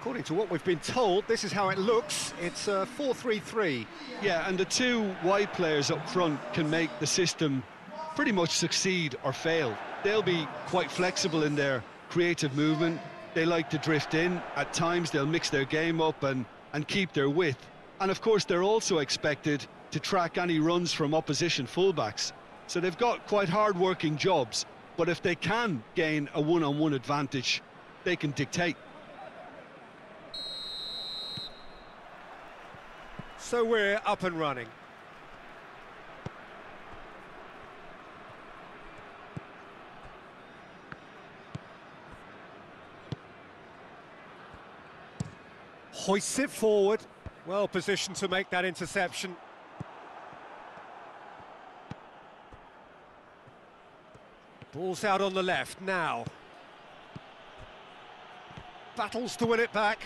According to what we've been told, this is how it looks. It's uh, 4-3-3. Yeah, and the two wide players up front can make the system pretty much succeed or fail. They'll be quite flexible in their creative movement. They like to drift in. At times, they'll mix their game up and, and keep their width. And of course, they're also expected to track any runs from opposition fullbacks. So they've got quite hard-working jobs. But if they can gain a one-on-one -on -one advantage, they can dictate. So we're up and running. Hoists it forward. Well positioned to make that interception. Ball's out on the left now. Battles to win it back.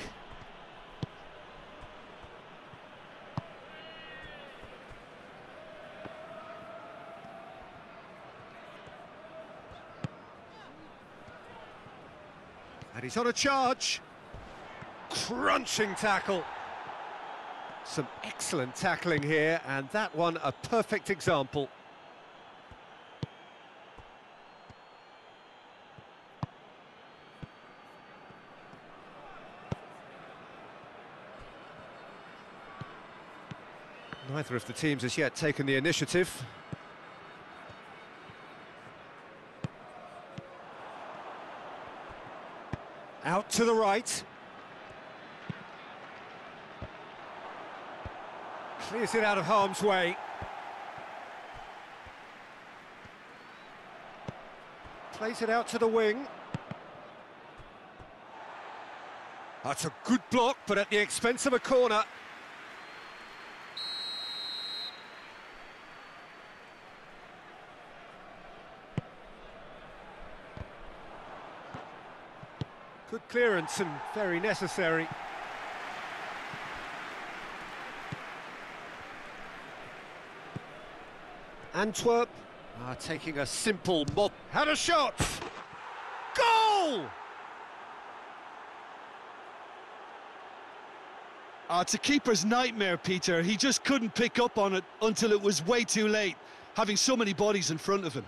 And he's on a charge. Crunching tackle. Some excellent tackling here, and that one a perfect example. Neither of the teams has yet taken the initiative. To the right. Clears it out of harm's way. Plays it out to the wing. That's a good block, but at the expense of a corner. Good clearance and very necessary. Antwerp are taking a simple mod. Had a shot! Goal! Uh, it's a keeper's nightmare, Peter. He just couldn't pick up on it until it was way too late, having so many bodies in front of him.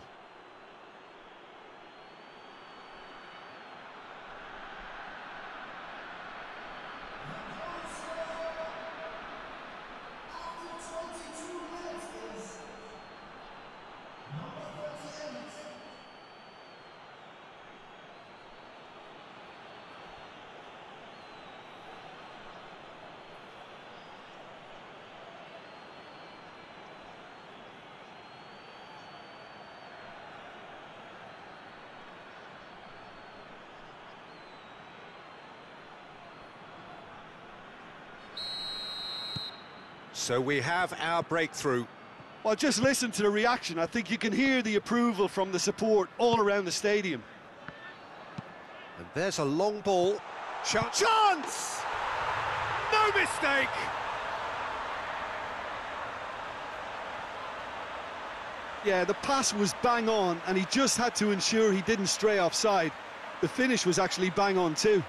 So we have our breakthrough. Well, just listen to the reaction. I think you can hear the approval from the support all around the stadium. And there's a long ball. Chance! Chance! No mistake! Yeah, the pass was bang on, and he just had to ensure he didn't stray offside. The finish was actually bang on too.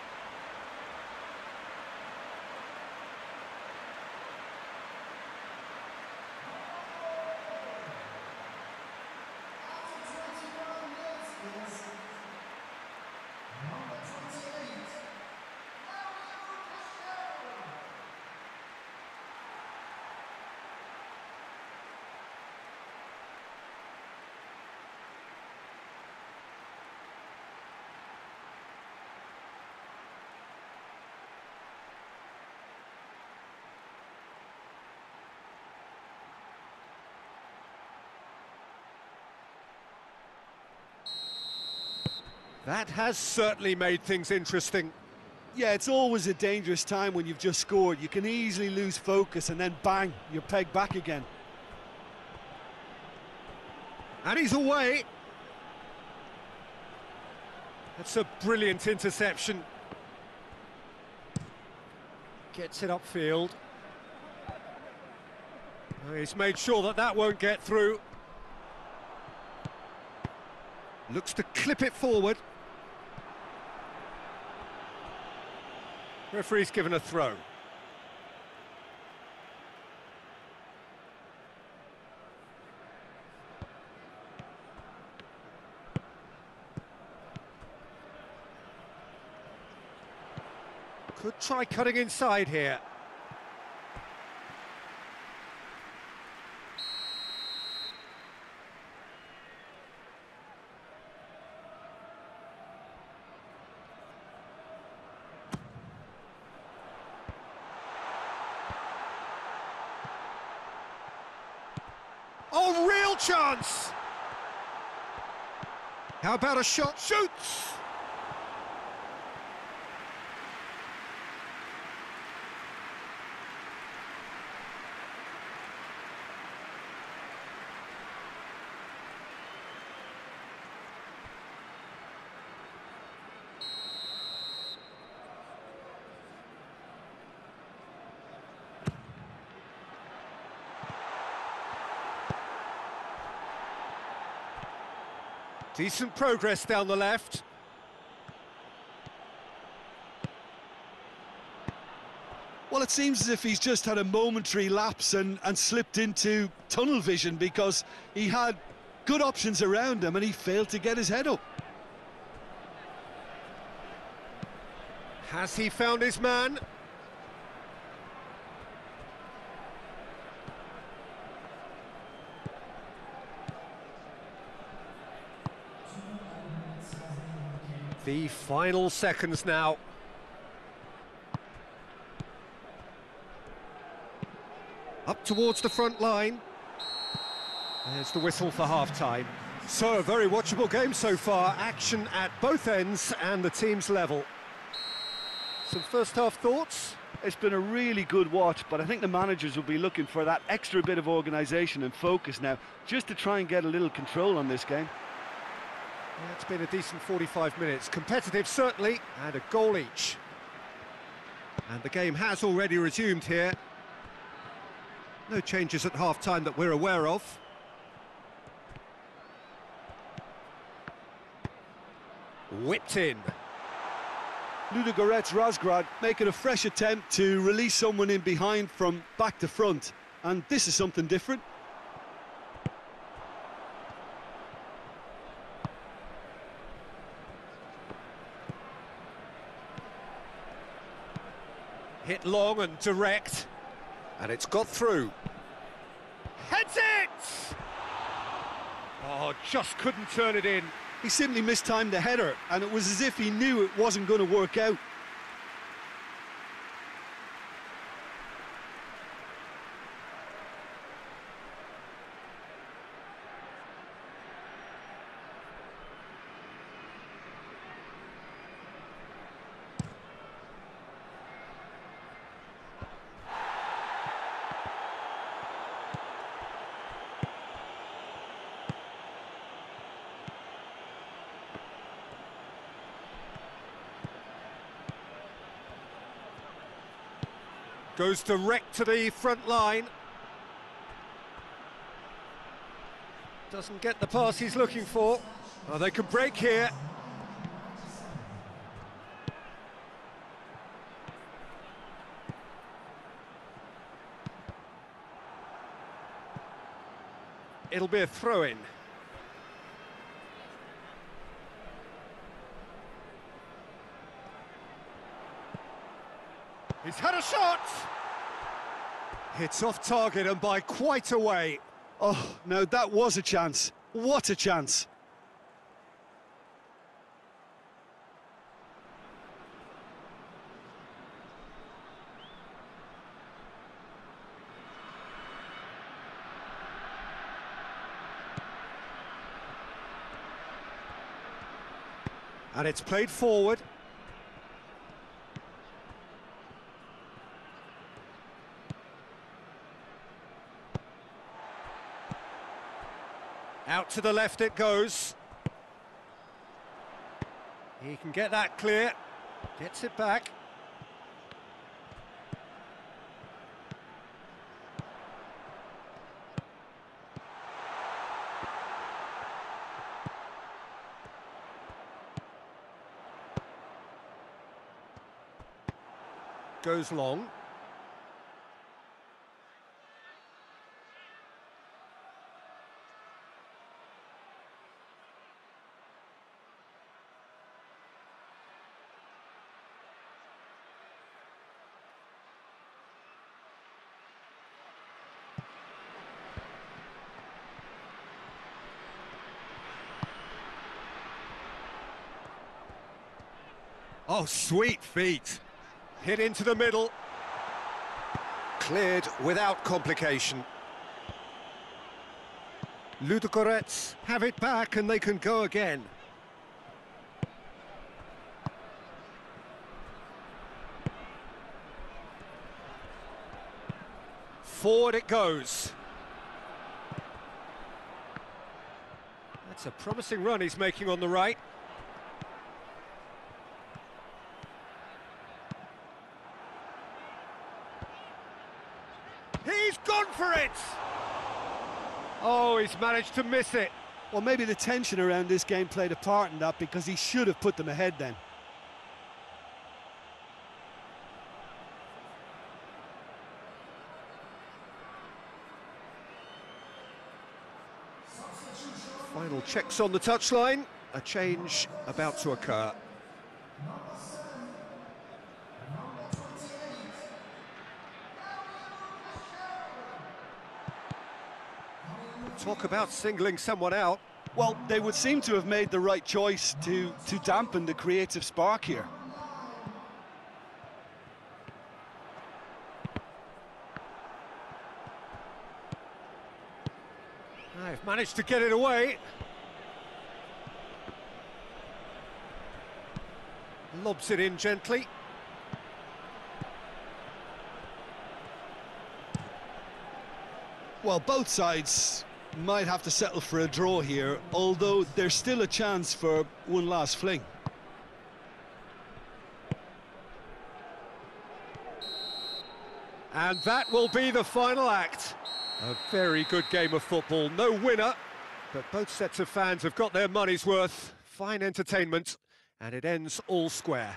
That has certainly made things interesting. Yeah, it's always a dangerous time when you've just scored. You can easily lose focus and then bang, you're pegged back again. And he's away. That's a brilliant interception. Gets it upfield. He's made sure that that won't get through. Looks to clip it forward. Referee's given a throw. Could try cutting inside here. Oh, real chance! How about a shot? Shoots! Decent progress down the left. Well, it seems as if he's just had a momentary lapse and, and slipped into tunnel vision because he had good options around him and he failed to get his head up. Has he found his man? The final seconds now. Up towards the front line. There's the whistle for half-time. So, a very watchable game so far. Action at both ends and the team's level. Some first-half thoughts? It's been a really good watch, but I think the managers will be looking for that extra bit of organisation and focus now, just to try and get a little control on this game. Yeah, it's been a decent 45 minutes. Competitive, certainly, and a goal each. And the game has already resumed here. No changes at half-time that we're aware of. Whipped in. Ludogorets Razgrad making a fresh attempt to release someone in behind from back to front. And this is something different. Long and direct. And it's got through. Heads it! Oh, just couldn't turn it in. He simply mistimed the header, and it was as if he knew it wasn't going to work out. Goes direct to the front line. Doesn't get the pass he's looking for. Oh, they could break here. It'll be a throw-in. He's had a shot! It's off target and by quite a way. Oh, no, that was a chance. What a chance. And it's played forward. Out to the left it goes. He can get that clear. Gets it back. goes long. Oh, sweet feet. Hit into the middle. Cleared without complication. Ludogorets have it back and they can go again. Forward it goes. That's a promising run he's making on the right. He's for it! Oh, he's managed to miss it. Well, maybe the tension around this game played a part in that because he should have put them ahead then. Final checks on the touchline. A change about to occur. Talk about singling someone out. Well, they would seem to have made the right choice to, to dampen the creative spark here. They've managed to get it away. Lobs it in gently. Well, both sides might have to settle for a draw here, although there's still a chance for one last fling. And that will be the final act. A very good game of football. No winner, but both sets of fans have got their money's worth. Fine entertainment, and it ends all square.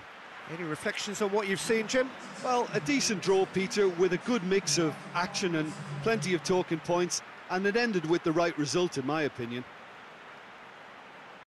Any reflections on what you've seen, Jim? Well, a decent draw, Peter, with a good mix of action and plenty of talking points, and it ended with the right result, in my opinion.